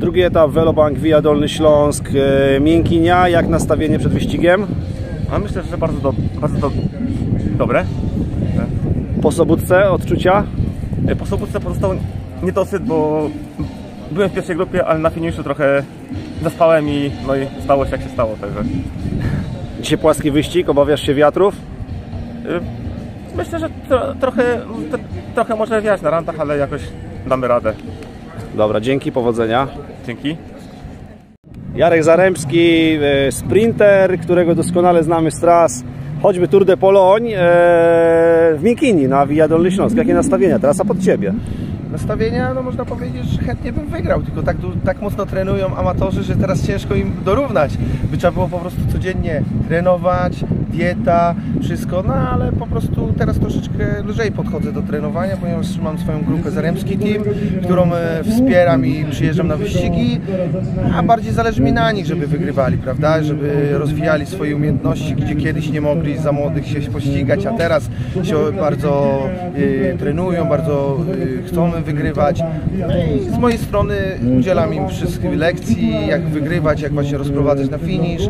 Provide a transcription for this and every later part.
Drugi etap Velobank Via Dolny Śląsk, e, Miękinia. Jak nastawienie przed wyścigiem? A myślę, że bardzo, do, bardzo do, dobre. Po Sobótce odczucia? E, Po sobotce pozostał niedosyt, bo byłem w pierwszej grupie, ale na finiszu trochę zaspałem i, no i stało się jak się stało. Także Dzisiaj płaski wyścig, obawiasz się wiatrów? e, myślę, że tro, trochę, tro, trochę może wiać na rantach, ale jakoś damy radę. Dobra, dzięki, powodzenia. Dzięki. Jarek Zaremski, e, sprinter, którego doskonale znamy z tras, choćby Tour de Pologne e, w Miękini na Via Dolny Śląsk. Jakie nastawienia? Trasa pod Ciebie. Nastawienia, no można powiedzieć, że chętnie bym wygrał, tylko tak, tak mocno trenują amatorzy, że teraz ciężko im dorównać. By trzeba było po prostu codziennie trenować, dieta, wszystko, no ale po prostu teraz troszeczkę lżej podchodzę do trenowania, ponieważ mam swoją grupę Zaremski Team, którą e, wspieram i przyjeżdżam na wyścigi, a bardziej zależy mi na nich, żeby wygrywali, prawda, żeby rozwijali swoje umiejętności, gdzie kiedyś nie mogli za młodych się pościgać, a teraz się bardzo e, trenują, bardzo e, chcą wygrywać. No i z mojej strony udzielam im wszystkich lekcji, jak wygrywać, jak właśnie rozprowadzać na finisz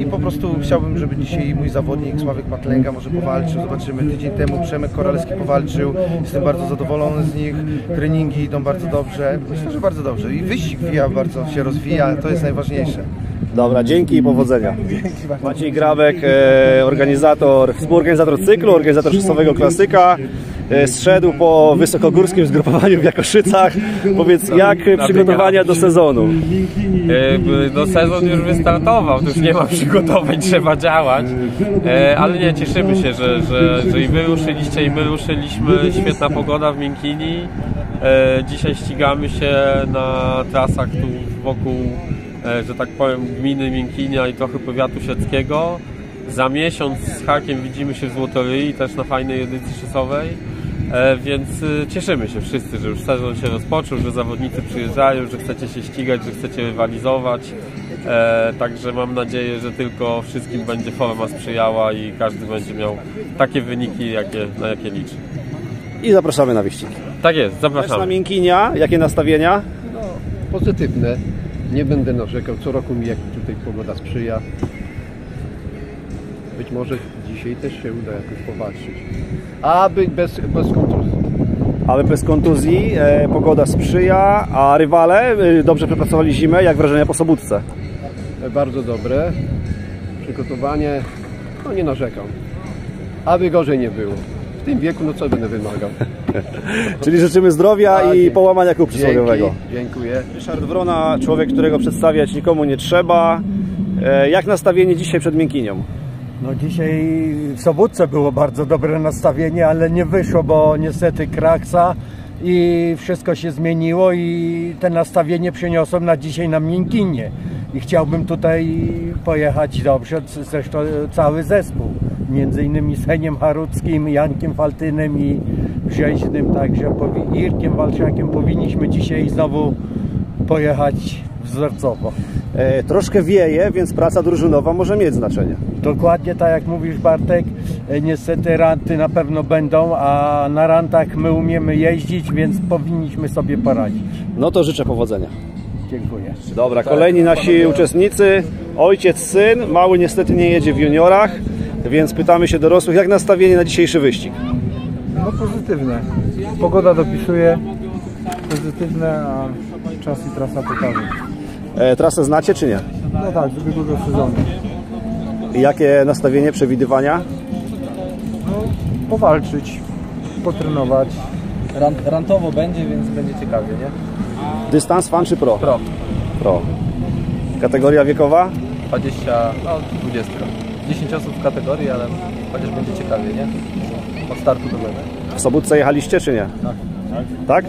i po prostu chciałbym, żeby dzisiaj mój zawodnik Sławek Patlęga może powalczył. Zobaczymy, tydzień temu Przemek Koralski powalczył. Jestem bardzo zadowolony z nich. Treningi idą bardzo dobrze. Myślę, że bardzo dobrze. I wyścig wija bardzo się rozwija, to jest najważniejsze. Dobra, dzięki i powodzenia. Maciej Grabek, e, organizator, współorganizator cyklu, organizator szóstowego klasyka. E, zszedł po wysokogórskim zgrupowaniu w Jakoszycach. Powiedz, jak przygotowania do sezonu? E, No sezon już wystartował, to już nie ma przygotowań, trzeba działać. E, Ale nie, cieszymy się, że, że, że i wy ruszyliście, i my ruszyliśmy. Świetna pogoda w Miękini. E, Dzisiaj ścigamy się na trasach tu wokół, że tak powiem, gminy Miękinia i trochę powiatu siedzkiego. Za miesiąc z hakiem widzimy się w Złotoryi, też na fajnej edycji szysowej. E, Więc y, cieszymy się wszyscy, że już sezon się rozpoczął, że zawodnicy przyjeżdżają, że chcecie się ścigać, że chcecie rywalizować. E, Także mam nadzieję, że tylko wszystkim będzie forma sprzyjała i każdy będzie miał takie wyniki, jakie, na jakie liczy. I zapraszamy na wyścig. Tak jest, Też na zapraszamy. Miękinia, jakie nastawienia? pozytywne. Nie będę narzekał. Co roku mi jak tutaj pogoda sprzyja. Być może dzisiaj też się uda jakoś powalczyć. Aby bez, bez kontuzji. Ale bez kontuzji, e, pogoda sprzyja, a rywale e, dobrze przepracowali zimę. Jak wrażenia po Sobótce? E, Bardzo dobre. Przygotowanie, no nie narzekam. Aby gorzej nie było. W tym wieku, no co będę wymagał. Czyli życzymy zdrowia Tak i połamania kół przysłowiowego. Dziękuję. Ryszard Wrona, człowiek, którego przedstawiać nikomu nie trzeba. E, Jak nastawienie dzisiaj przed Miękinią? No dzisiaj w Sobótce było bardzo dobre nastawienie, ale nie wyszło, bo niestety kraksa i wszystko się zmieniło i te nastawienie przeniosłem na dzisiaj na Miękinie. I chciałbym tutaj pojechać dobrze, zresztą cały zespół. Między innymi z Heniem Haruckim, Jankiem Faltynem i Brzeźnym, także Irkiem Walczakiem powinniśmy dzisiaj znowu pojechać wzorcowo. E, Troszkę wieje, więc praca drużynowa może mieć znaczenie. Dokładnie tak jak mówisz Bartek, e, niestety ranty na pewno będą, a na rantach my umiemy jeździć, więc powinniśmy sobie poradzić. No to życzę powodzenia. Dziękuję. Dobra, kolejni nasi uczestnicy. Ojciec, syn. Mały niestety nie jedzie w juniorach, więc pytamy się dorosłych, jak nastawienie na dzisiejszy wyścig? No pozytywne. Pogoda dopisuje. Pozytywne, a czas i trasa pokażą. E, Trasę znacie czy nie? No tak, z ubiegłego sezonu. I jakie nastawienie, przewidywania? Powalczyć, potrenować. Rant, rantowo będzie, więc będzie ciekawie, nie? Dystans fan czy pro? Pro. Pro. Kategoria wiekowa? 20, no 20. 10 osób w kategorii, ale chociaż będzie ciekawie, nie? Od startu do mety. W Sobótce jechaliście czy nie? Tak. Tak?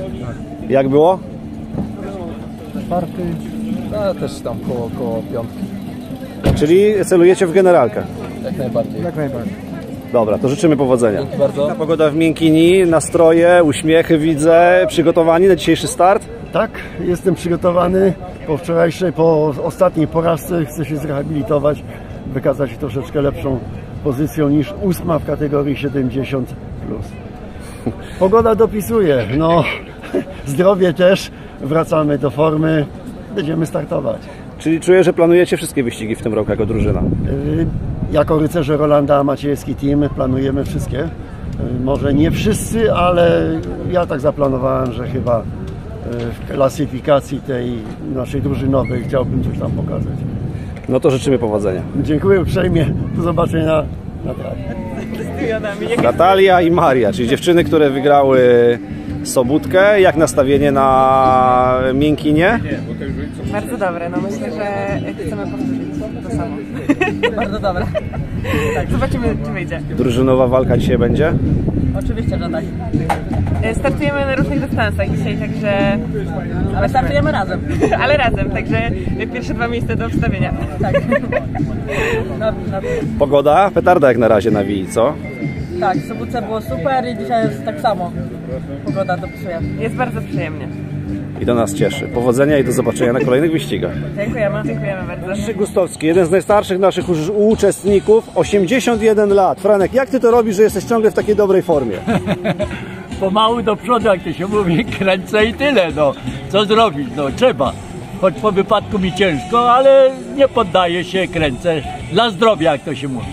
Jak było? Czwarty, No też tam koło, koło piątki, Czyli celujecie w generalkę. jak najbardziej. jak najbardziej. Dobra, to życzymy powodzenia. Dzięki bardzo. Pogoda w Miękini, nastroje, uśmiechy widzę, przygotowani na dzisiejszy start? Tak, jestem przygotowany. Po wczorajszej, po ostatniej porażce chcę się zrehabilitować, wykazać się troszeczkę lepszą pozycją niż ósma w kategorii 70. Pogoda dopisuje, no zdrowie też, wracamy do formy. Będziemy startować. Czyli czuję, że planujecie wszystkie wyścigi w tym roku jako drużyna. Y, Jako rycerze Rolanda Maciejewski Team planujemy wszystkie. Y, Może nie wszyscy, ale ja tak zaplanowałem, że chyba y, w klasyfikacji tej naszej drużynowej chciałbym coś tam pokazać. No to życzymy powodzenia. Dziękuję uprzejmie. Do zobaczenia na trawie. Natalia i Maria, czyli dziewczyny, które wygrały Sobótkę. Jak nastawienie na Miękinie? Bardzo dobre, no myślę, że chcemy powtórzyć to samo. Bardzo dobre. Tak, zobaczymy, czy wyjdzie. Drużynowa walka dzisiaj będzie? Oczywiście, że tak. Startujemy na różnych dystansach dzisiaj, także... Ale startujemy razem. Ale razem, także pierwsze dwa miejsca do wstawienia. Tak. No, no, Pogoda? Petarda jak na razie na Wii, co? Tak, w sobotę było super i dzisiaj jest tak samo. Pogoda dopisuje. Jest bardzo przyjemnie. I to nas cieszy. Powodzenia i do zobaczenia na kolejnych wyścigach. Dziękujemy, dziękujemy bardzo. Leszek Gustowski, jeden z najstarszych naszych uczestników, 81 lat. Franek, jak ty to robisz, że jesteś ciągle w takiej dobrej formie? pomału do przodu, jak to się mówi, kręcę i tyle, no. Co zrobić, no trzeba. Choć po wypadku mi ciężko, ale nie poddaję się, kręcę. Dla zdrowia, jak to się mówi.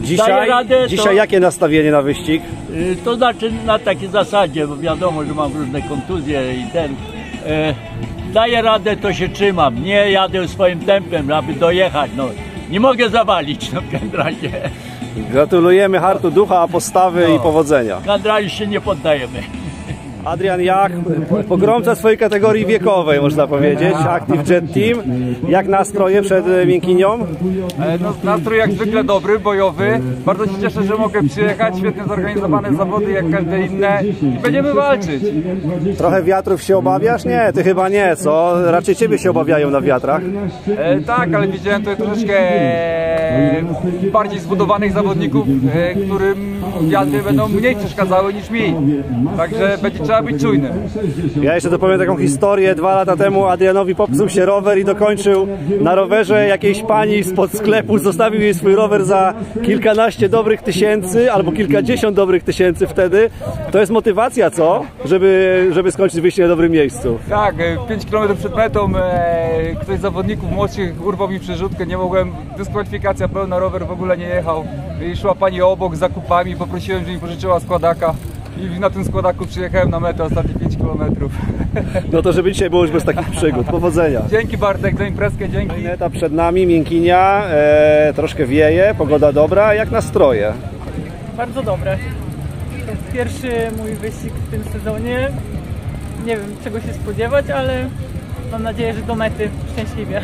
Dzisiaj, radę, to, dzisiaj jakie nastawienie na wyścig? y, to znaczy na takiej zasadzie, bo wiadomo, że mam różne kontuzje i ten. E, daję radę, to się trzymam. Nie jadę swoim tempem, aby dojechać, no. Nie mogę zawalić, no w każdym razie. Gratulujemy hartu ducha, postawy i powodzenia. Razie się nie poddajemy. Adrian Jak, pogromca swojej kategorii wiekowej, można powiedzieć, Active Jet Team. Jak nastroje przed e, Miękinią? E, No, nastrój jak zwykle dobry, bojowy. Bardzo się cieszę, że mogę przyjechać. Świetnie zorganizowane zawody jak każde inne i będziemy walczyć. Trochę wiatrów się obawiasz? Nie, ty chyba nie, co? Raczej ciebie się obawiają na wiatrach. E, tak, ale widziałem tutaj troszeczkę bardziej zbudowanych zawodników, e, którym wiatry będą mniej przeszkadzały niż mi. Także będzie trzeba być czujnym. Ja jeszcze dopowiem taką historię. Dwa lata temu Adrianowi popsuł się rower i dokończył na rowerze jakiejś pani spod sklepu. Zostawił jej swój rower za kilkanaście dobrych tysięcy albo kilkadziesiąt dobrych tysięcy wtedy. To jest motywacja, co? Żeby, żeby skończyć wyjście na dobrym miejscu. Tak, 5 km przed metą e, ktoś z zawodników młodszych urwał mi przerzutkę, nie mogłem, dyskwalifikacja pełna, rower w ogóle nie jechał. I szła pani obok z zakupami, poprosiłem, żeby mi pożyczyła składaka. I na tym składaku przyjechałem na metę ostatnie 5 km. No to żeby dzisiaj było już bez takich przygód. Powodzenia. Dzięki Bartek za imprezkę, dzięki. Etap przed nami, miękinia, e, troszkę wieje, pogoda dobra. Jak nastroje? Bardzo dobre. To jest pierwszy mój wyścig w tym sezonie. Nie wiem czego się spodziewać, ale mam nadzieję, że do mety szczęśliwie.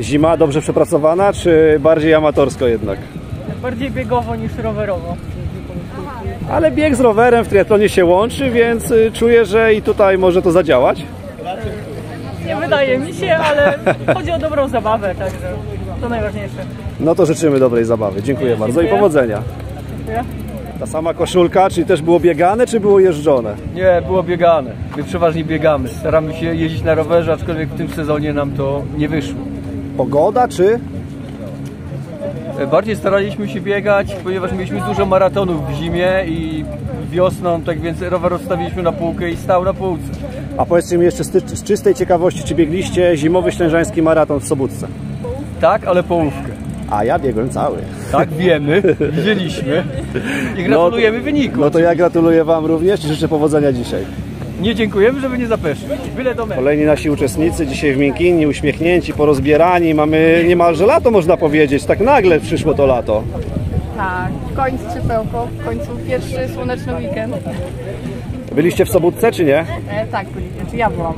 Zima dobrze przepracowana, czy bardziej amatorsko jednak? Bardziej biegowo niż rowerowo. Ale bieg z rowerem w triatlonie się łączy, więc y, czuję, że i tutaj może to zadziałać. Nie wydaje mi się, ale chodzi o dobrą zabawę, także to najważniejsze. No to życzymy dobrej zabawy. Dziękuję bardzo i Dziękuję. powodzenia. Dziękuję. Ta sama koszulka, czyli też było biegane, czy było jeżdżone? Nie, było biegane. My przeważnie biegamy. Staramy się jeździć na rowerze, aczkolwiek w tym sezonie nam to nie wyszło. Pogoda, czy? Bardziej staraliśmy się biegać, ponieważ mieliśmy dużo maratonów w zimie i wiosną, tak więc rower odstawiliśmy na półkę i stał na półce. A powiedzcie mi jeszcze z, czystej ciekawości, czy biegliście zimowy ślężański maraton w Sobótce? Tak, ale połówkę. A ja biegłem cały. Tak wiemy, widzieliśmy i gratulujemy wyniku. No to ja gratuluję Wam również i życzę powodzenia dzisiaj. Nie dziękujemy, żeby nie zapeszyć. Byle do mety. Kolejni nasi uczestnicy dzisiaj w Miękini, uśmiechnięci, porozbierani. Mamy niemalże lato, można powiedzieć. Tak nagle przyszło to lato. Tak, w końcu ciepełko, w końcu pierwszy słoneczny weekend. Byliście w Sobótce, czy nie? E, tak, byliście, czy ja byłam.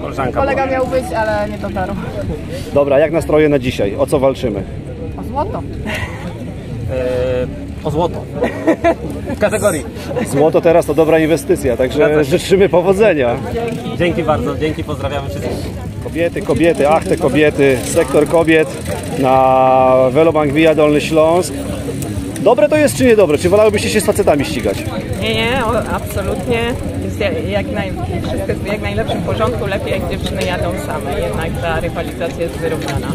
Koleżanka Kolega miał być, ale nie dotarł. Dobra, jak nastroje na dzisiaj? O co walczymy? O złoto. O złoto. W kategorii. Złoto teraz to dobra inwestycja, także życzymy powodzenia. Dzięki bardzo, dzięki, pozdrawiamy wszystkich. Kobiety, kobiety, ach te kobiety, sektor kobiet na Velobank Via Dolny Śląsk. Dobre to jest czy niedobre? Czy wolałybyście się z facetami ścigać? Nie, nie, o, absolutnie. Jest jak, jak naj, wszystko jest w jak najlepszym porządku, lepiej jak dziewczyny jadą same, jednak ta rywalizacja jest wyrównana.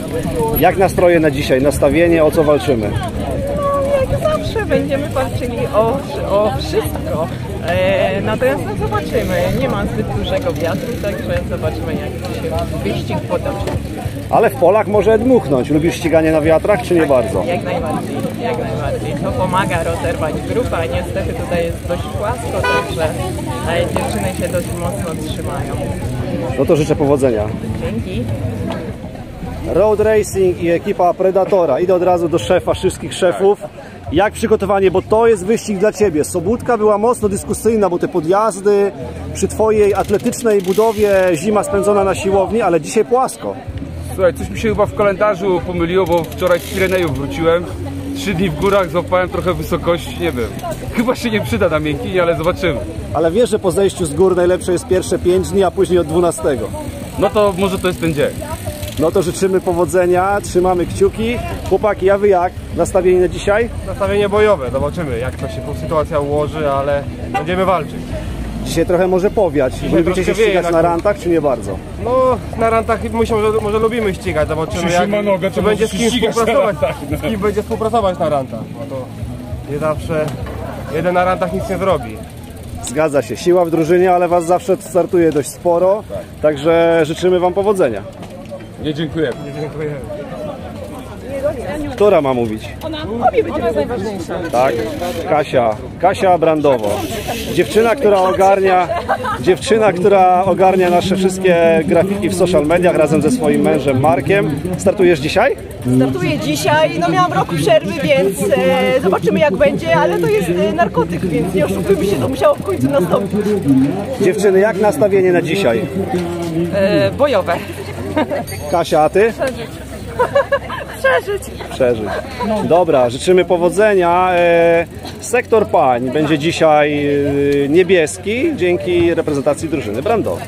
Jak nastroje na dzisiaj? Nastawienie, o co walczymy? Zawsze będziemy walczyli o, o wszystko. E, natomiast no zobaczymy. Nie ma zbyt dużego wiatru, także zobaczymy jak się wyścig potoczy. Ale w polach może dmuchnąć. Lubisz ściganie na wiatrach, czy nie bardzo? Jak najbardziej, jak najbardziej. To pomaga rozerwać grupę, a niestety tutaj jest dość płasko, także e, dziewczyny się dość mocno trzymają. No to życzę powodzenia. Dzięki. Road Racing i ekipa Predatora. Idę od razu do szefa wszystkich szefów. Jak przygotowanie, bo to jest wyścig dla Ciebie. Sobótka była mocno dyskusyjna, bo te podjazdy przy Twojej atletycznej budowie, zima spędzona na siłowni, ale dzisiaj płasko. Słuchaj, coś mi się chyba w kalendarzu pomyliło, bo wczoraj z Pirenejów wróciłem. Trzy dni w górach, złapałem trochę wysokości, nie wiem. Chyba się nie przyda na miękkinie, ale zobaczymy. Ale wiesz, że po zejściu z gór najlepsze jest pierwsze 5 dni, a później od 12. No to może to jest ten dzień. No to życzymy powodzenia, trzymamy kciuki. Chłopaki, a Wy jak? Nastawieni na dzisiaj? Nastawienie bojowe, zobaczymy jak to się sytuacja ułoży, ale będziemy walczyć. Dzisiaj trochę może powiać. Dzisiaj Lubicie się ścigać na na rantach, czy nie bardzo? No na rantach myślę, że może lubimy ścigać, zobaczymy jak, nogę, to czy będzie z kim współpracować, z kim będzie współpracować na rantach, bo to nie zawsze jeden na rantach nic nie zrobi. Zgadza się. Siła w drużynie, ale Was zawsze startuje dość sporo. Także życzymy Wam powodzenia. Nie dziękuję. Nie dziękujemy. Która ma mówić? Ona, obie będzie najważniejsza. Tak, Kasia, Kasia Brandowo. Dziewczyna, która ogarnia, dziewczyna, która ogarnia nasze wszystkie grafiki w social mediach razem ze swoim mężem Markiem. Startujesz dzisiaj? Startuję dzisiaj, no miałam rok przerwy, więc e, zobaczymy jak będzie, ale to jest e, narkotyk, więc nie oszukujmy się, to musiało w końcu nastąpić. Dziewczyny, jak nastawienie na dzisiaj? E, bojowe. Kasia, a ty? Przeżyć. Przeżyć. Dobra, życzymy powodzenia. E, Sektor pań będzie dzisiaj e, niebieski dzięki reprezentacji drużyny Brandowej.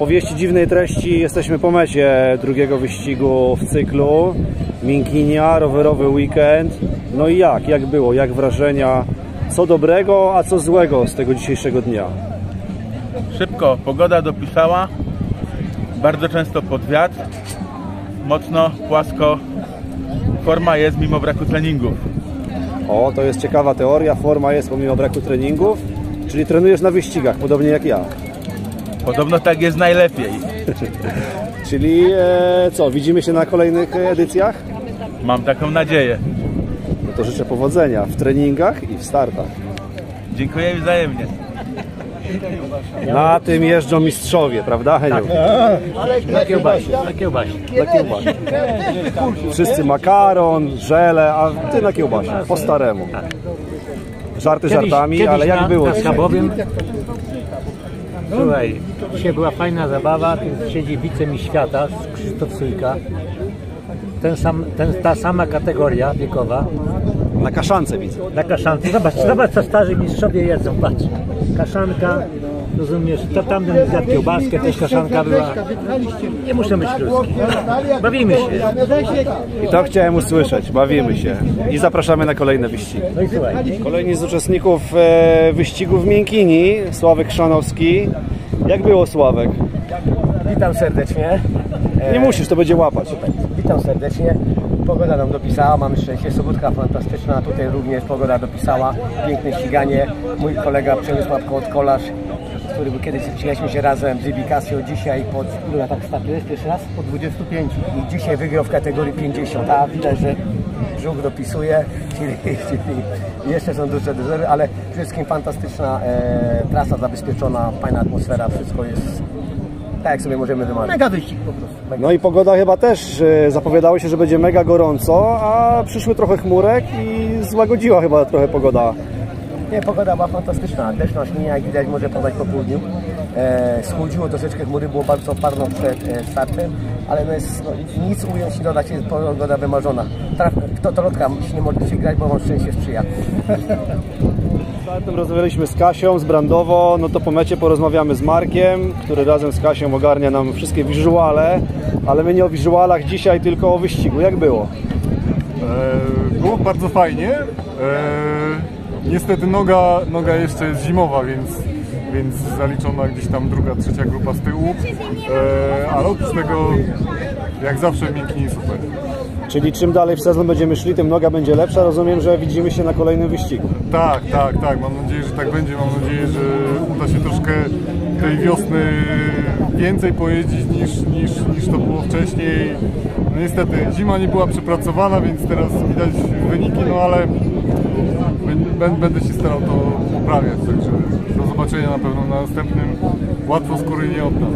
Opowieści dziwnej treści. Jesteśmy po mecie drugiego wyścigu w cyklu. Minkinia, rowerowy weekend. No i jak? Jak było? Jak wrażenia? Co dobrego, a co złego z tego dzisiejszego dnia? Szybko, pogoda dopisała. Bardzo często pod wiatr. Mocno, płasko. Forma jest mimo braku treningów. O, to jest ciekawa teoria. Forma jest pomimo braku treningów. Czyli trenujesz na wyścigach, podobnie jak ja. Podobno tak jest najlepiej. Czyli e, co, widzimy się na kolejnych edycjach? Mam taką nadzieję. No to życzę powodzenia w treningach i w startach. Dziękuję wzajemnie. Na tym jeżdżą mistrzowie, prawda Heniu? Na kiełbasie, na kiełbasie. Na kiełbasie. Wszyscy makaron, żele, a ty na kiełbasie, po staremu. Żarty Kiedyś- żartami, ale jak było na? Schabowym Słuchaj, dzisiaj była fajna zabawa, tu siedzi wicemistrz świata, Krzysztof Sujka. Ten sam, ten, ta sama kategoria wiekowa. Na kaszance widzę. Na kaszance. Zobacz, zobacz co starzy mistrzowie jedzą, patrz. Kaszanka, rozumiesz, to tamten zjadł kiełbaskę, też kaszanka była. Nie muszę być ludzki. Bawimy się. I to chciałem usłyszeć, bawimy się. I zapraszamy na kolejne wyścigi. No i słuchaj. Kolejni z uczestników e, wyścigu w Miękini, Sławek Szanowski. Jak było Sławek? Witam serdecznie. E, Nie musisz, to będzie łapać. Witam serdecznie. Pogoda nam dopisała, mamy szczęście, sobotka fantastyczna, tutaj również pogoda dopisała, piękne ściganie. Mój kolega Przemysław Kołotkolarz, z którym kiedyś przyjaźniliśmy się razem z Ibikasio, dzisiaj pod, ilu latach startujesz pierwszy raz? Po 25. I dzisiaj wygrał w kategorii 50, a widać, że brzuch dopisuje, czyli, czyli jeszcze są duże dezery, ale przede wszystkim fantastyczna e, trasa zabezpieczona, fajna atmosfera, wszystko jest tak jak sobie możemy wymarzyć. Mega wyścig po prostu. No i pogoda chyba też zapowiadało się, że będzie mega gorąco, a przyszły trochę chmurek i złagodziła chyba trochę pogoda. Nie, pogoda była fantastyczna. Deszcz na śnieg, jak widać, może padać po południu. E, schłodziło troszeczkę chmury, było bardzo parno przed e, startem, ale no jest, no, nic ująć i dodać, jest pogoda wymarzona. Traf, kto to lotka, nie możecie grać, bo wam szczęście sprzyja. Startem rozmawialiśmy z Kasią, z Brandowo, no to po mecie porozmawiamy z Markiem, który razem z Kasią ogarnia nam wszystkie wizuale, ale my nie o wizualach dzisiaj, tylko o wyścigu. Jak było? E, Było bardzo fajnie. E, Niestety noga, noga jeszcze jest zimowa, więc, więc zaliczona gdzieś tam druga, trzecia grupa z tyłu. E, Ale oprócz tego, jak zawsze, miękki i super. Czyli czym dalej w sezon będziemy szli, tym noga będzie lepsza. Rozumiem, że widzimy się na kolejnym wyścigu. Tak, tak, tak. Mam nadzieję, że tak będzie. Mam nadzieję, że uda się troszkę tej wiosny więcej pojeździć niż, niż, niż to było wcześniej. No niestety zima nie była przepracowana, więc teraz widać wyniki, no ale bę- będę się starał to poprawiać. Także do zobaczenia na pewno na następnym. Łatwo skóry nie oddam.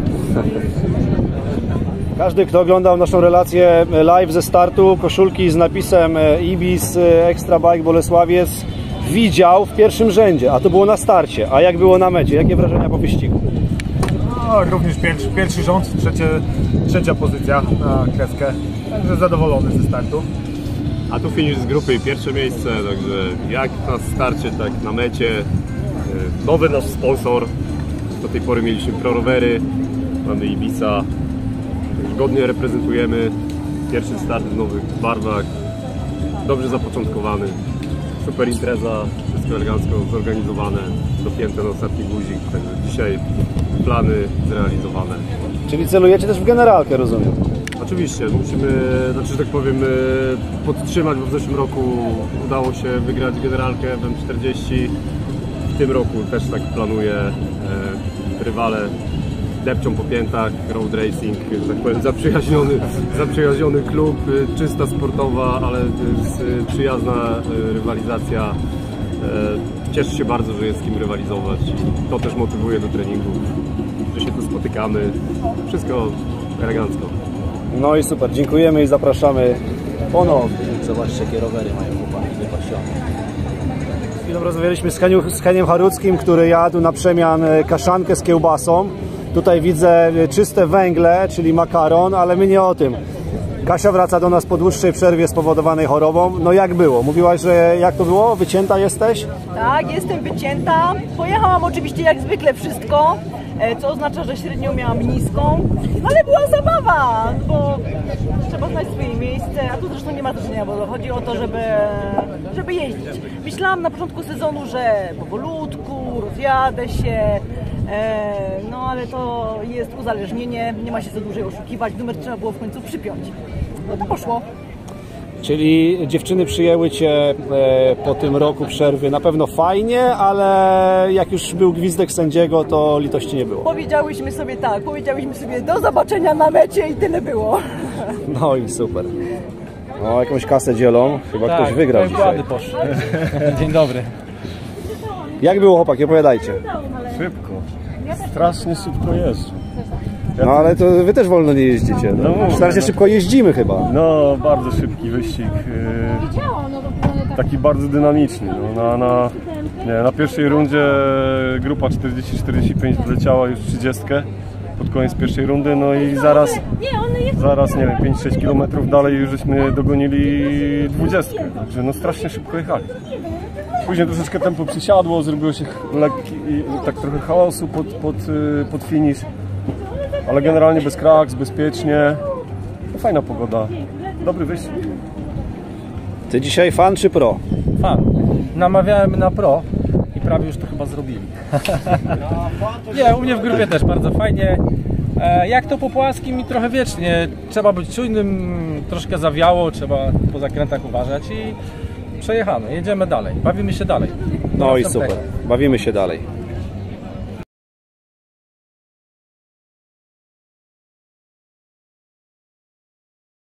Każdy, kto oglądał naszą relację live ze startu, koszulki z napisem e, Ibis e, Extra Bike Bolesławiec widział w pierwszym rzędzie, a to było na starcie. A jak było na mecie? Jakie wrażenia po wyścigu? No, również pierwszy, pierwszy rząd, trzecie, trzecia pozycja na kreskę. Także zadowolony ze startu. A tu finisz z grupy i pierwsze miejsce, także jak na starcie, tak na mecie. E, Nowy nasz sponsor. Do tej pory mieliśmy prorowery, mamy Ibisa. Godnie reprezentujemy. Pierwszy start w nowych barwach. Dobrze zapoczątkowany. Super impreza, wszystko elegancko zorganizowane, dopięte na ostatni guzik. Także dzisiaj plany zrealizowane. Czyli celujecie też w generalkę, rozumiem? Oczywiście, musimy, znaczy, że tak powiem, e, podtrzymać, bo w zeszłym roku udało się wygrać generalkę w M40. W tym roku też tak planuję. E, Rywale depczą po piętach, road racing, tak powiem, zaprzyjaźniony, zaprzyjaźniony klub, e, czysta sportowa, ale z- przyjazna e, rywalizacja. Cieszę się bardzo, że jest z kim rywalizować. To też motywuje do treningów, że się tu spotykamy. Wszystko elegancko. No i super, dziękujemy i zapraszamy ponownie. Zobaczcie, jakie rowery mają chłopaki wypasione. Chwilą rozmawialiśmy z, Heniu, z Haruckim, który jadł na przemian e, kaszankę z kiełbasą. Tutaj widzę e, czyste węgle, czyli makaron, ale my nie o tym. Kasia wraca do nas po dłuższej przerwie spowodowanej chorobą. No jak było? Mówiłaś, że jak to było? Wycięta jesteś? Tak, jestem wycięta. Pojechałam oczywiście jak zwykle wszystko, e, co oznacza, że średnią miałam niską, ale była zabawa, bo trzeba znać swoje miejsce, a tu zresztą nie ma znaczenia, bo chodzi o to, żeby, żeby jeździć. Myślałam na początku sezonu, że powolutku, rozjadę się, no ale to jest uzależnienie, nie ma się co dłużej oszukiwać, numer trzeba było w końcu przypiąć. No to poszło. Czyli dziewczyny przyjęły Cię e, po tym roku przerwy na pewno fajnie, ale jak już był gwizdek sędziego, to litości nie było. Powiedziałyśmy sobie tak, powiedziałyśmy sobie do zobaczenia na mecie i tyle było. No i super. O, jakąś kasę dzielą. Chyba Tak, ktoś wygrał dzisiaj. poszły. Dzień dobry. Jak było chłopaki, opowiadajcie. Szybko. Strasznie szybko jeżdżę. No ale to Wy też wolno nie jeździcie. No, mówię, Strasznie no. szybko jeździmy chyba. No, bardzo szybki wyścig. yy, Taki bardzo dynamiczny. No, na, na, nie, na pierwszej rundzie grupa 40-45 wleciała już 30 pod koniec pierwszej rundy, no i zaraz, zaraz nie wiem, 5-6 km dalej już żeśmy dogonili 20. Także no strasznie szybko jechali. Później troszeczkę tempo przysiadło, zrobiło się lekki, tak trochę chaosu pod, pod, yy, pod finish. Ale generalnie bez kraks, bezpiecznie. No, fajna pogoda. Dobry wyścig. Ty dzisiaj fan czy pro? Fan. Namawiałem na pro i prawie już to chyba zrobili. Nie, u mnie w grupie też bardzo fajnie. E, jak to po płaskim i trochę wiecznie. Trzeba być czujnym, troszkę zawiało, trzeba po zakrętach uważać i przejechamy. Jedziemy dalej, bawimy się dalej. No i super. Bawimy się dalej.